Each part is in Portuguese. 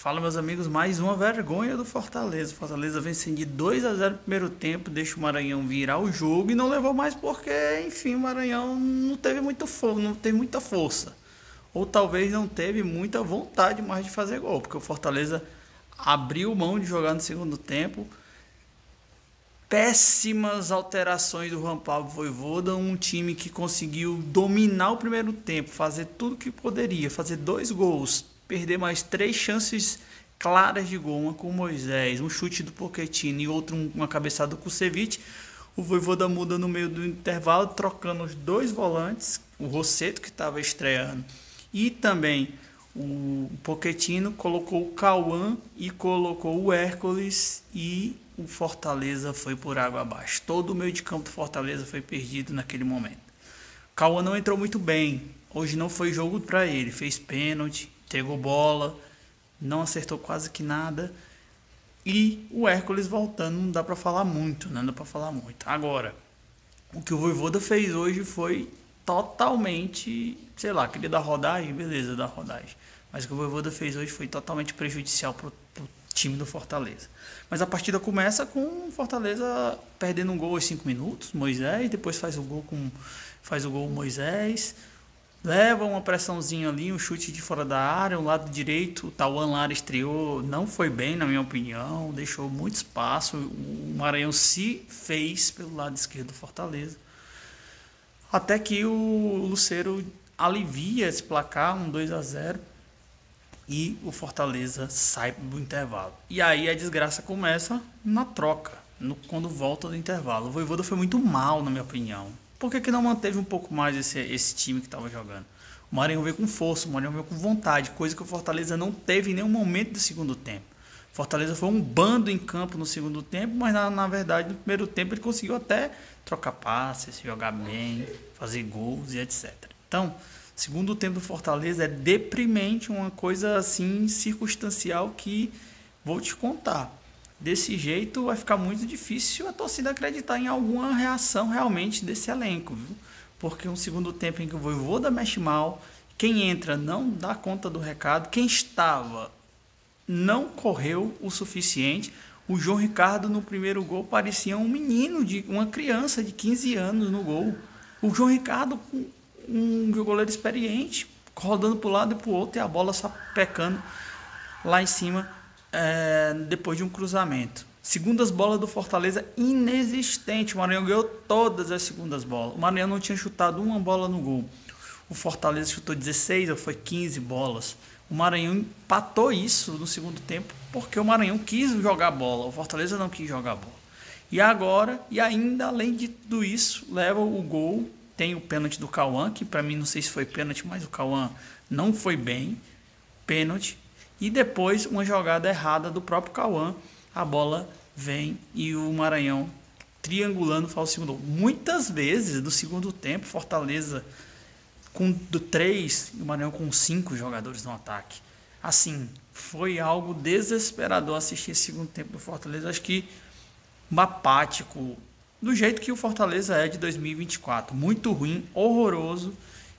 Fala, meus amigos, mais uma vergonha do Fortaleza. Fortaleza vencendo de 2 a 0 no primeiro tempo, deixa o Maranhão virar o jogo e não levou mais porque, enfim, o Maranhão não teve muito fogo, não teve muita força. Ou talvez não teve muita vontade mais de fazer gol, porque o Fortaleza abriu mão de jogar no segundo tempo. Péssimas alterações do Juan Pablo Voivoda, um time que conseguiu dominar o primeiro tempo, fazer tudo que poderia, fazer dois gols, perder mais três chances claras de gol, uma com Moisés, um chute do Pochettino e outro uma cabeçada do Kusevich. O Voivoda muda no meio do intervalo, trocando os dois volantes, o Rosseto que estava estreando e também o Pochettino colocou o Cauã e colocou o Hércules e o Fortaleza foi por água abaixo. Todo o meio de campo do Fortaleza foi perdido naquele momento. Cauã não entrou muito bem. Hoje não foi jogo para ele. Fez pênalti, entregou bola, não acertou quase que nada. E o Hércules voltando, não dá para falar muito, não dá para falar muito. Agora, o que o Voivoda fez hoje foi totalmente, sei lá, queria dar rodagem, beleza, dar rodagem. Mas o que o Voivoda fez hoje foi totalmente prejudicial para o time do Fortaleza. Mas a partida começa com o Fortaleza perdendo um gol aos 5 minutos, Moisés, depois faz o gol com faz o gol Moisés, leva uma pressãozinha ali, um chute de fora da área, um lado direito, o Tauan Lara estreou, não foi bem na minha opinião, deixou muito espaço, o Maranhão se fez pelo lado esquerdo do Fortaleza. Até que o Luceiro alivia esse placar, um 2 a 0 e o Fortaleza sai do intervalo. E aí a desgraça começa na troca, no, quando volta do intervalo. O Voivoda foi muito mal, na minha opinião. Por que, que não manteve um pouco mais esse, esse time que estava jogando? O Maranhão veio com força, o Maranhão veio com vontade, coisa que o Fortaleza não teve em nenhum momento do segundo tempo. Fortaleza foi um bando em campo no segundo tempo, mas na, na verdade no primeiro tempo ele conseguiu até trocar passes, jogar bem, fazer gols e etc. Então, segundo tempo do Fortaleza é deprimente, uma coisa assim circunstancial que vou te contar desse jeito vai ficar muito difícil a torcida acreditar em alguma reação realmente desse elenco, viu? Porque um segundo tempo em que o Voivoda mexe mal, quem entra não dá conta do recado, quem estava não correu o suficiente. O João Ricardo no primeiro gol parecia um menino, de uma criança de 15 anos no gol. O João Ricardo, um goleiro experiente, rodando para um lado e para o outro e a bola só pecando lá em cima é, depois de um cruzamento. Segundas bolas do Fortaleza inexistente. O Maranhão ganhou todas as segundas bolas. O Maranhão não tinha chutado uma bola no gol. O Fortaleza chutou 16 ou foi 15 bolas. O Maranhão empatou isso no segundo tempo porque o Maranhão quis jogar bola. O Fortaleza não quis jogar bola. E agora, e ainda além de tudo isso, leva o gol. Tem o pênalti do Cauã, que para mim não sei se foi pênalti, mas o Cauã não foi bem. Pênalti. E depois uma jogada errada do próprio Cauã, a bola vem e o Maranhão triangulando faz o segundo. Muitas vezes do segundo tempo, Fortaleza com do três e o Maranhão com cinco jogadores no ataque. Assim, foi algo desesperador assistir esse segundo tempo do Fortaleza. Acho que apático, do jeito que o Fortaleza é de 2024. Muito ruim, horroroso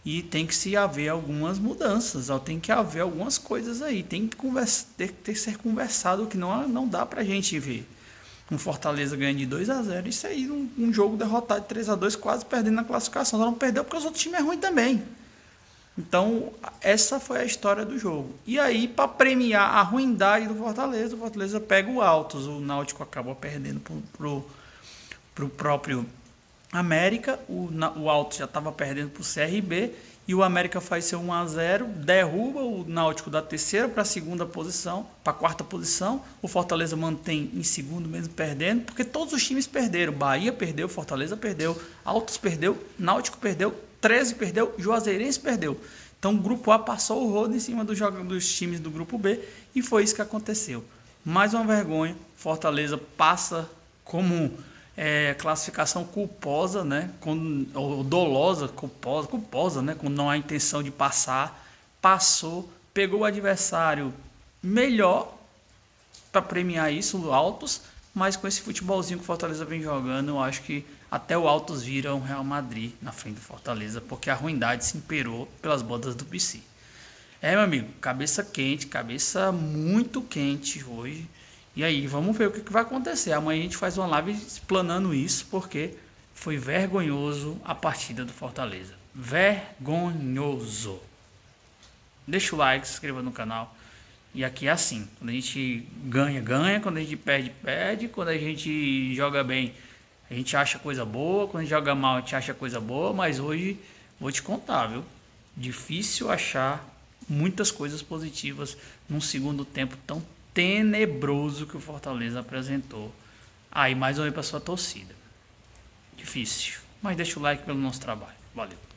e tem que se haver algumas mudanças, ó, tem que haver algumas coisas aí, tem que, conversa, ter, ter que ser conversado, que não, não dá pra gente ver. Um Fortaleza ganhando de 2 a 0 isso aí, um, um jogo derrotado de 3 a 2 quase perdendo na classificação. Só não perdeu porque os outros times é ruim também. Então, essa foi a história do jogo. E aí, para premiar a ruindade do Fortaleza, o Fortaleza pega o Altos. O Náutico acabou perdendo pro, pro, pro próprio América, o, o Alto já estava perdendo para o CRB e o América faz seu 1 a 0 derruba o Náutico da terceira para a segunda posição, para a quarta posição. O Fortaleza mantém em segundo mesmo perdendo, porque todos os times perderam. Bahia perdeu, Fortaleza perdeu, Altos perdeu, Náutico perdeu, 13 perdeu, Juazeirense perdeu. Então o grupo A passou o rodo em cima do jogo, dos times do grupo B e foi isso que aconteceu. Mais uma vergonha, Fortaleza passa como é, classificação culposa, né? Ou dolosa, culposa, culposa, né? Quando não há intenção de passar, passou, pegou o adversário melhor para premiar isso, Altos, mas com esse futebolzinho que o Fortaleza vem jogando, eu acho que até o Altos vira um Real Madrid na frente do Fortaleza, porque a ruindade se imperou pelas bodas do PC. É, meu amigo, cabeça quente, cabeça muito quente hoje. E aí, vamos ver o que, vai acontecer. Amanhã a gente faz uma live explanando isso, porque foi vergonhoso a partida do Fortaleza. Vergonhoso. Deixa o like, se inscreva no canal. E aqui é assim, quando a gente ganha, ganha, quando a gente perde, perde, quando a gente joga bem, a gente acha coisa boa, quando a gente joga mal, a gente acha coisa boa, mas hoje vou te contar, viu? Difícil achar muitas coisas positivas num segundo tempo tão tenebroso que o Fortaleza apresentou. Aí mais uma vez para sua torcida. Difícil, mas deixa o like pelo nosso trabalho. Valeu.